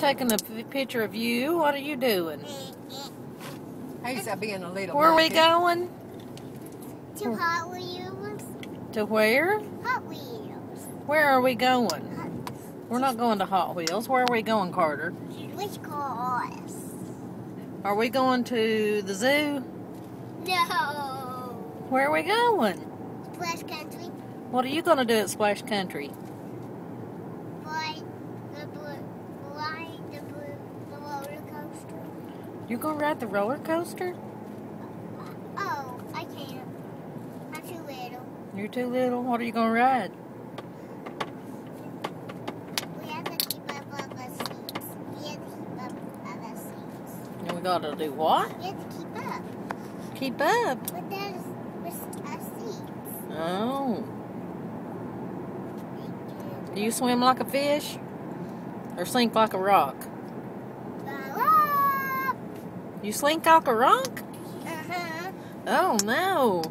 taking a picture of you. What are you doing? He's being a little. Where are we going? To Hot Wheels. To where? Hot Wheels. Where are we going? We're not going to Hot Wheels. Where are we going, Carter? Which cars? Are we going to the zoo? No. Where are we going? Splash Country. What are you going to do at Splash Country? Ride the blue. Ride the blue. The roller coaster. You going to ride the roller coaster? Oh, I can't. I'm too little. You're too little. What are you going to ride? We have to keep up on the seats. We have to keep up on the seats. And we got to do what? We have to keep up. Keep up. But there's with our seats. Oh. Do you swim like a fish? Or sink like a rock? You slink like a rock? Uh-huh. Oh no.